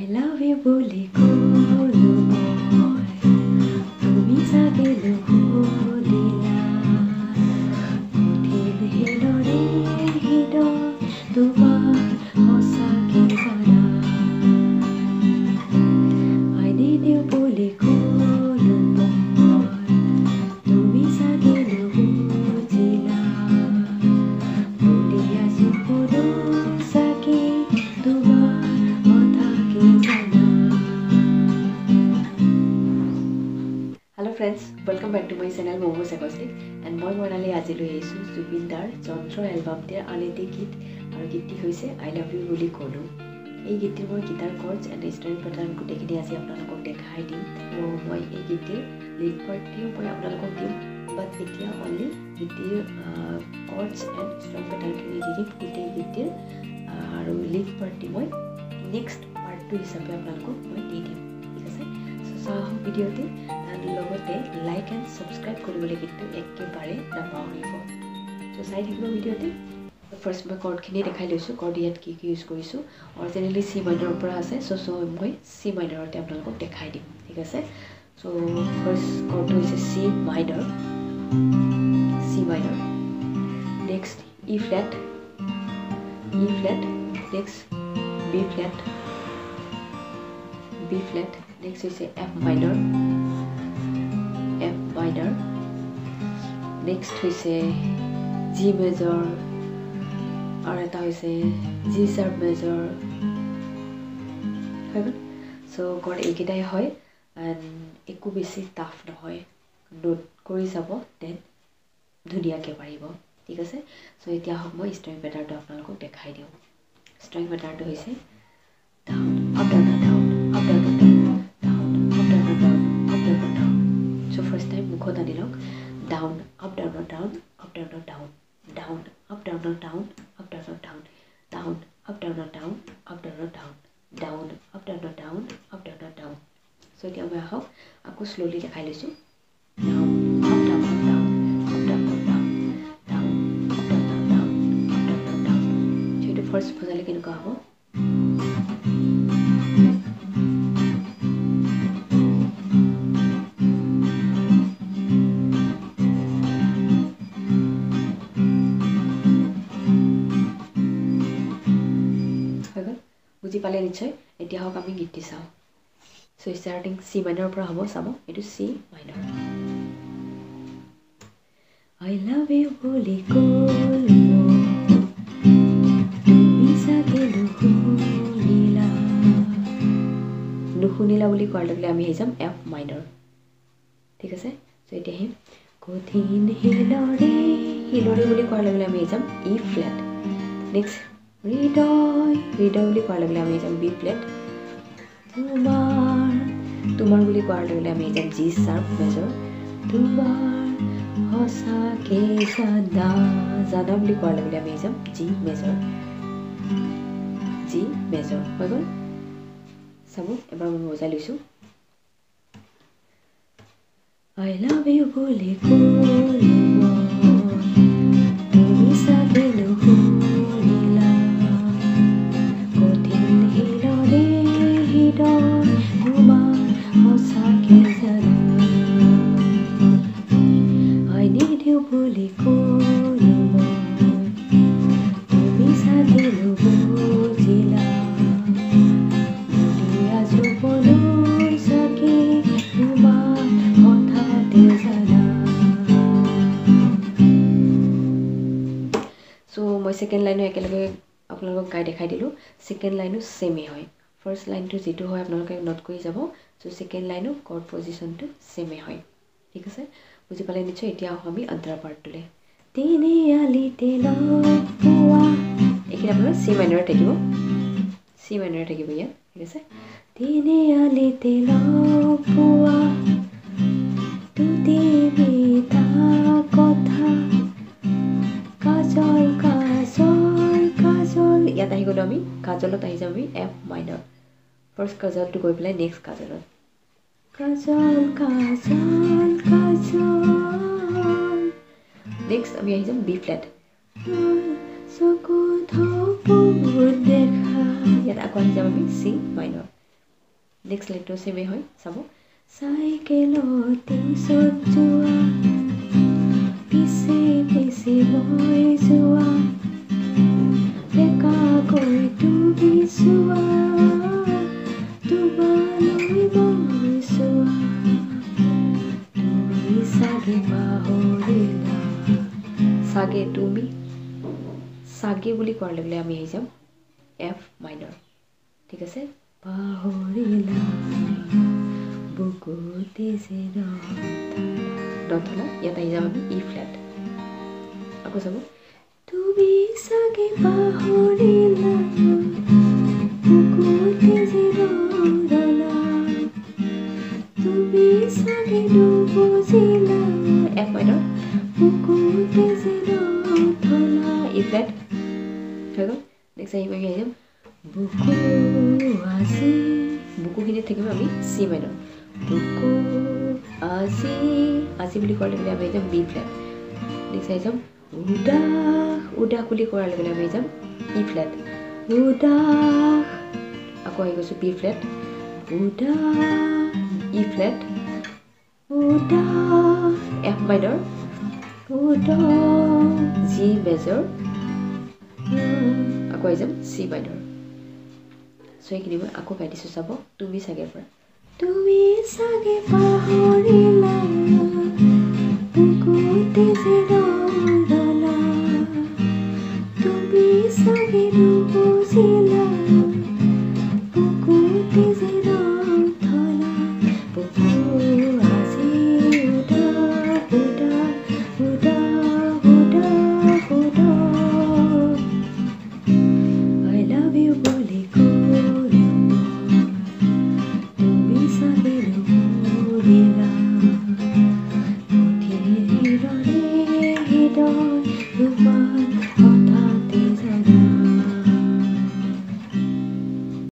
I love you বুলি ক'লো মই তুমি চাগে নুশুনিলা চেনেল ম'ম' চেকষ্টিক এণ্ড মই বৰ্ণালী আজি লৈ আহিছোঁ জুবিন দাৰ যন্ত্ৰ এলবামটিৰ আন এটি গীত আৰু গীতটি হৈছে আই লাভ ইউ বুলি ক'লোঁ। এই গীতটিৰ মই গীটাৰ কৰ্ডছ এণ্ড ষ্টৰি পেটাৰ্ণ গোটেইখিনি আজি আপোনালোকক দেখাই দিম। আৰু মই এই গীতটিৰ লিড পাৰ্টিও মই আপোনালোকক দিম। বাট এতিয়া অনলি গীতটিৰ কৰ্ডছ এণ্ড ষ্ট্ৰং পেটাৰ্ণখিনি দি দিম। গোটেই গীতটিৰ আৰু লিড পাৰ্টি মই নেক্সট পাৰ্টটো হিচাপে আপোনালোকক মই দি দিম। ঠিক আছে? চ' চাওঁ ভিডিঅ'টি। লগতে লাইক এণ্ড ছাবস্ক্ৰাইব কৰিবলৈ কিন্তু একেবাৰে নাপাহৰিব। চ' চাই থাকিব ভিডিঅ'টি। ফাৰ্ষ্ট মই কৰ্ডখিনি দেখাই লৈছোঁ। কৰ্ড ইয়াত কি কি ইউজ কৰিছোঁ। অৰিজিনেলি চি মাইনাৰৰ পৰা আছে। চ' চ' মই চি মাইনাৰতে আপোনালোকক দেখাই দিম। ঠিক আছে? চ' ফাৰ্ষ্ট কৰ্ডটো হৈছে C minor C minor next E flat E flat next B flat B flat next হৈছে এফ মাইনাৰ মাইনাৰ নেক্সট হৈছে জি মেজৰ আৰু এটা হৈছে জি চাৰ্ভ মেজৰ হৈ গ'ল চ' কৰ্ড এইকেইটাই হয় একো বেছি টাফ নহয়। নোট কৰি চাব দেন ধুনীয়াকৈ পাৰিব। ঠিক আছে? চ' এতিয়া হওক মই ষ্ট্ৰিং পেটাৰটো আপোনালোকক দেখাই দিওঁ। ষ্ট্ৰিং পেটাৰটো হৈছে এতিয়া মই আহক আকৌ শ্ল'লি দেখাই লৈছোঁ। এইটো ফাৰ্ষ্ট বজালে কেনেকুৱা হ'ব? বুজি পালে নিশ্চয়। এতিয়া হওক আমি গীতটি চাওঁ। চ' ষ্টাৰ্টিং চি মাইনাৰৰ পৰা হ'ব চাব। এইটো চি মাইনাৰ আই লাভ ইউ বুলি ক'লো নুশুনিলা নুশুনিলা বুলি কোৱাৰ লগে লগে আমি আহি যাম এফ মাইনাৰ ঠিক আছে? চ' এতিয়া আহিম। কঠিন শিলৰে শিলৰে বুলি কোৱাৰ লগে লগে আমি আহি যাম ই ফ্লেট নেক্সট হৃদয় হৃদয় বুলি কোৱাৰ লগে লগে আমি যাম বি ফ্লেট তোমাৰ তোমাৰ বুলি কোৱাৰ লগে লগে আমি যাম জি চাৰ্প মেজৰ তোমাৰ সঁচাকে জানা জানা বুলি কোৱাৰ লগে লগে আমি যাম জি মেজৰ জি মেজৰ হৈ গ'ল? চাব এবাৰ মই বজাই লৈছোঁ। আই লাভ ইউ বুলি ক'লো ছেকেণ্ড লাইনো একেলগে আপোনালোকক গাই দেখাই দিলোঁ। ছেকেণ্ড লাইনো ছেমেই হয়। ফাৰ্ষ্ট লাইনটো যিটো হয় আপোনালোকে নোট কৰি যাব। চ' ছেকেণ্ড লাইনো কৰ্ড পজিশ্যনটো ছেমেই হয়। ঠিক আছে? বুজি পালে নিশ্চয়? এতিয়া আহোঁ আমি আন্তৰা পাৰ্টটোলৈ এইখিনি আপোনাৰ চি মাইনাৰত থাকিব। চি মাইনাৰত থাকিব ইয়াত। ঠিক আছে? ফাৰ্ষ্ট কাজলটো গৈ পেলাই নেক্সট কাজলত কাজল কাজল কাজল নেক্সট আমি আহি যাম বি ফ্লেট ইয়াত আকৌ আহি যাম আমি চি মাইনৰ নেক্সট লাইনটো ছেমেই হয় চাব চাইকেলতে যোৱা পিছে পিছে মই যোৱা বেকাকৈ তুমি চোৱা চাগে তুমি চাগে বুলি কোৱাৰ লগে লগে আমি আহি যাম এফ মাইনৰ ঠিক আছে? নথলা ইয়াত আহি যাম আমি ই ফ্লেট আকৌ চাব তুমি চাগে পাহৰিলা এফ মাইনৰ হৈ গ'ল নেক্সট আহি যাম বুকু আজি বুকুখিনিত থাকিব আমি চি মাইনৰ বুকু আজি আজি বুলি কোৱাৰ লগে লগে আমি যাম বি ফ্লেট নেক্সট আহি যাম উদাস উদাস বুলি কোৱাৰ লগে লগে আমি যাম ই ফ্লেট উদাস আকৌ আহি গৈছোঁ বি ফ্লেট উদাস ই ফ্লেট উদাস এফ মাইনৰ জি মেজৰ আকৌ আহি যাম চি মাইনৰ চ' এইখিনি মই আকৌ গাই দিছোঁ চাব। তুমি চাগে পৰা। তুমি চাগে পাহৰিলা